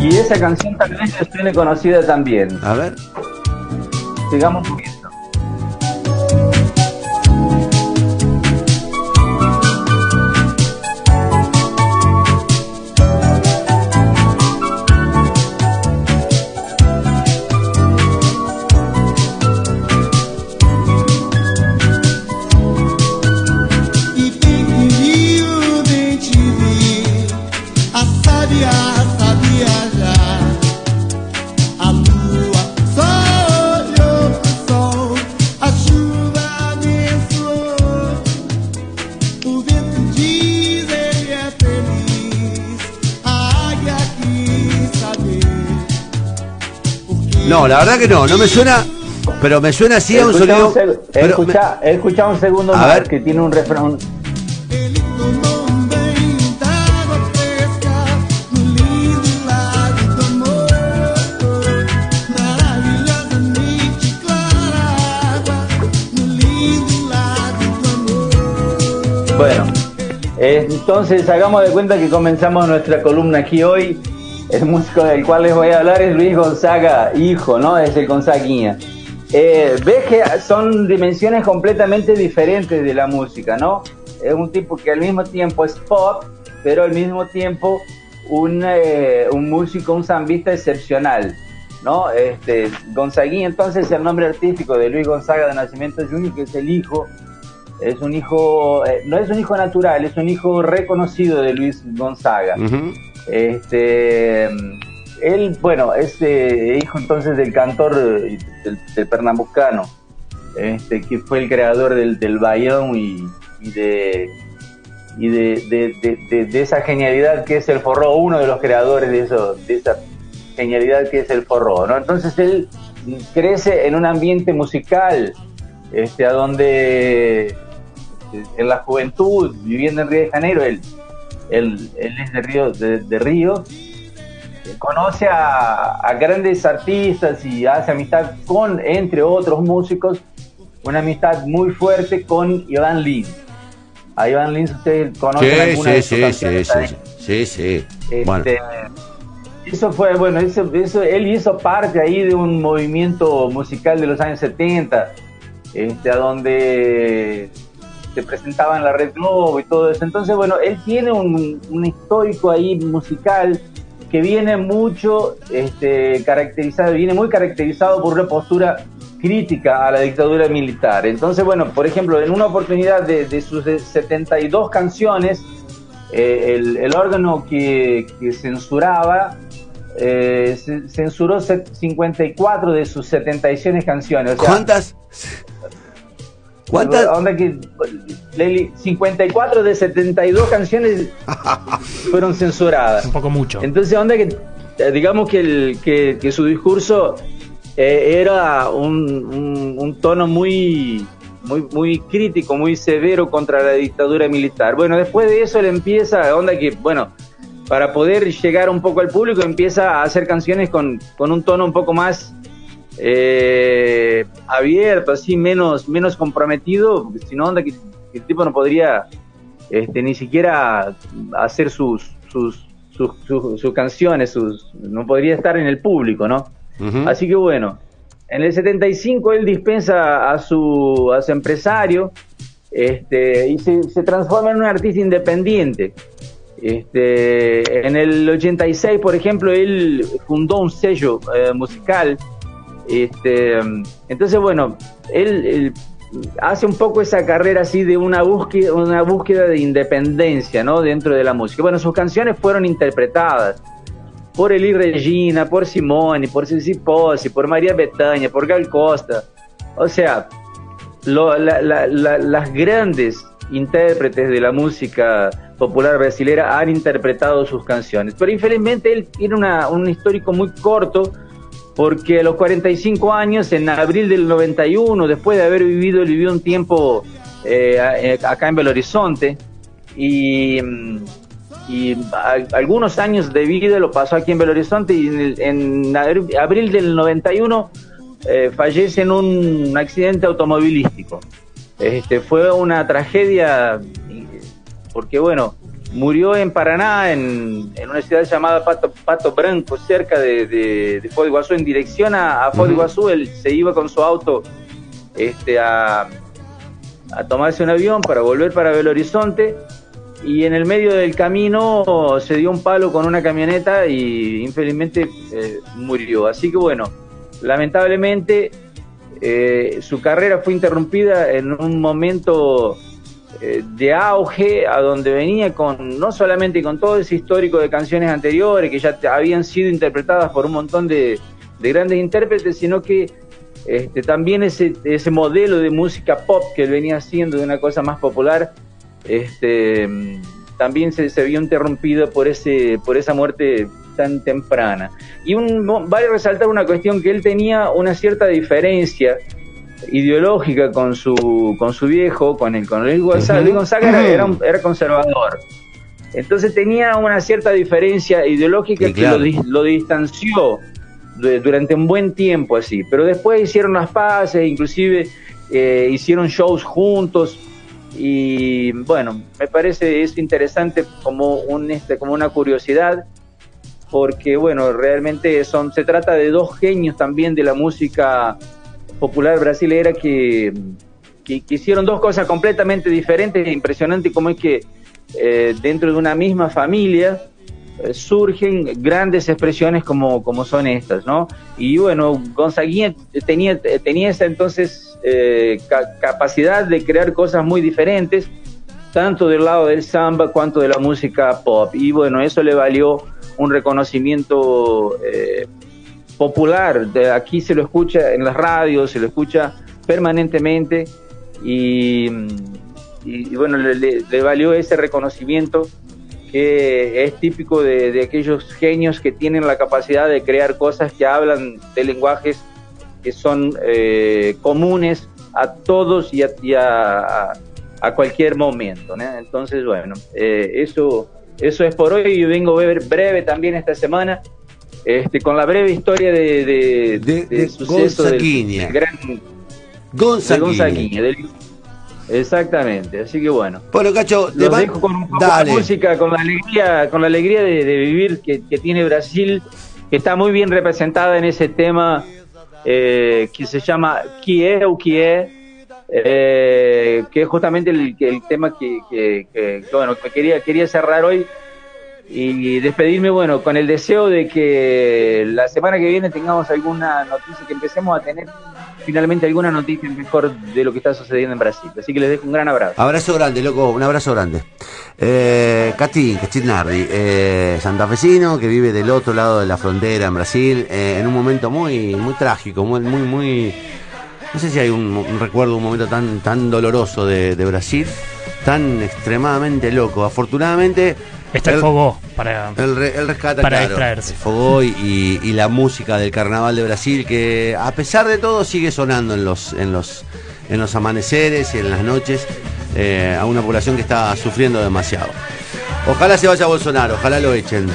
Y esa canción tal vez tiene conocida también. A ver. Sigamos un poquito. No, la verdad que no, no me suena, pero me suena así a un sonido. He escuchado un segundo a ver. que tiene un refrán. Bueno, entonces hagamos de cuenta que comenzamos nuestra columna aquí hoy el músico del cual les voy a hablar es Luis Gonzaga, hijo, ¿no? Es el Gonzaguinha. Eh, ves que son dimensiones completamente diferentes de la música, ¿no? Es un tipo que al mismo tiempo es pop, pero al mismo tiempo un, eh, un músico, un zambista excepcional, ¿no? Este, Gonzaguinha, entonces, el nombre artístico de Luis Gonzaga de Nacimiento Junior, que es el hijo, es un hijo, eh, no es un hijo natural, es un hijo reconocido de Luis Gonzaga. Este, él, bueno, es eh, hijo entonces del cantor eh, del, pernambucano, este, que fue el creador del, del bayón y, de y de, esa genialidad que es el forró, uno de los creadores de eso, de esa genialidad que es el forró. Entonces él crece en un ambiente musical, este, a donde en la juventud, viviendo en Río de Janeiro, él él, es de Río, de, Río conoce a, grandes artistas y hace amistad con, entre otros músicos, una amistad muy fuerte con Iván Lins. A Iván Lins ustedes conocen sí, sí, sí, sí, sí, sí, sí, este, Eso fue, bueno, eso, eso, él hizo parte ahí de un movimiento musical de los años 70, este, a donde se presentaba en la Red Globo y todo eso. Entonces, bueno, él tiene un, histórico ahí musical que viene mucho este, caracterizado, viene muy caracterizado por una postura crítica a la dictadura militar. Entonces, bueno, por ejemplo, en una oportunidad de, sus 72 canciones, eh, el, órgano que, censuraba eh, censuró 54 de sus 76 canciones. ¿Cuántas? ¿Cuántas? Onda que, 54 de 72 canciones fueron censuradas. Un poco mucho. Entonces, onda que, eh, digamos que, el, que, su discurso eh, era un, un, tono muy, muy, muy crítico, muy severo contra la dictadura militar. Bueno, después de eso él empieza, onda que, bueno, para poder llegar un poco al público, empieza a hacer canciones con, con un tono un poco más eh, abierto, así menos, menos comprometido, porque si no, que, el tipo no podría este, ni siquiera hacer sus, sus, sus, canciones, sus, no podría estar en el público, ¿no? Así que bueno, en el 75 él dispensa a su, a su empresario este, y se, se transforma en un artista independiente. Este, en el 86, por ejemplo, él fundó un sello eh, musical este, entonces, bueno, él, hace un poco esa carrera así de una búsqueda, una de independencia, ¿no? Dentro de la música. Bueno, sus canciones fueron interpretadas por Eli Regina, por Simone, por Cici Pozzi, por María Betaña, por Gal Costa. O sea, las grandes intérpretes de la música popular brasilera han interpretado sus canciones. Pero infelizmente él tiene un histórico muy corto porque a los 45 años, en abril del 91, después de haber vivido, vivió un tiempo eh, eh, acá en Belo Horizonte, y, mm, algunos años de vida lo pasó aquí en Belo Horizonte, y en, abril del 91 eh, fallece en un accidente automovilístico. Este, fue una tragedia, porque bueno, murió en Paraná, en, una ciudad llamada Pato, Pato Branco, cerca de, de, de Iguazú, en dirección a, a Iguazú, él se iba con su auto este, a, a tomarse un avión para volver para Belo Horizonte y en el medio del camino se dio un palo con una camioneta y infelizmente eh, murió. Así que bueno, lamentablemente eh, su carrera fue interrumpida en un momento de auge a donde venía con no solamente con todo ese histórico de canciones anteriores que ya habían sido interpretadas por un montón de, de grandes intérpretes, sino que este, también ese, ese modelo de música pop que él venía haciendo de una cosa más popular, este, también se, se vio interrumpido por, ese, por esa muerte tan temprana. Y un, vale resaltar una cuestión que él tenía una cierta diferencia ideológica con su, con su viejo, con el con Luis Gonzaga. Luis Gonzaga era, era, conservador. Entonces tenía una cierta diferencia ideológica que lo, lo distanció durante un buen tiempo así, pero después hicieron las paces, inclusive eh, hicieron shows juntos. Y bueno, me parece eso interesante como, un, este, como una curiosidad porque bueno, realmente son, se trata de dos genios también de la música popular brasilera que, que, hicieron dos cosas completamente diferentes e impresionante como es que eh, dentro de una misma familia eh, surgen grandes expresiones como, como son estas, ¿no? Y bueno, Gonzaguín tenía, tenía esa entonces eh, capacidad de crear cosas muy diferentes, tanto del lado del samba cuanto de la música pop. Y bueno, eso le valió un reconocimiento eh, popular. De aquí se lo escucha en las radios, se lo escucha permanentemente y, y, bueno, le, valió ese reconocimiento que es típico de, aquellos genios que tienen la capacidad de crear cosas que hablan de lenguajes que son eh, comunes a todos y a, a, cualquier momento. Entonces, bueno, eh, eso, eso es por hoy. Yo vengo a ver breve también esta semana. Este, con la breve historia de, de, de, de suceso del, gran Gonzaguiña, del, Exactamente, así que bueno. Bueno, Cacho, los dejo con un poco de música, con la alegría, con la alegría de, vivir que, tiene Brasil, que está muy bien representada en ese tema eh, que se llama Kie o Kie, eh, que es justamente el, el tema que, que, bueno, que quería, quería cerrar hoy y despedirme, bueno, con el deseo de que la semana que viene tengamos alguna noticia, que empecemos a tener finalmente alguna noticia mejor de lo que está sucediendo en Brasil. Así que les dejo un gran abrazo. Abrazo grande, loco, un abrazo grande. Eh, Cati, eh, santafesino, que vive del otro lado de la frontera en Brasil, eh, en un momento muy, muy trágico, muy, muy, muy... No sé si hay un, recuerdo, un momento tan, tan doloroso de, de Brasil, tan extremadamente loco. Afortunadamente Está el, Fogó para, el, el rescate, para distraerse. Fogó y, y, la música del Carnaval de Brasil que a pesar de todo sigue sonando en los, en los, en los amaneceres y en las noches eh, a una población que está sufriendo demasiado. Ojalá se vaya a Bolsonaro, ojalá lo echen.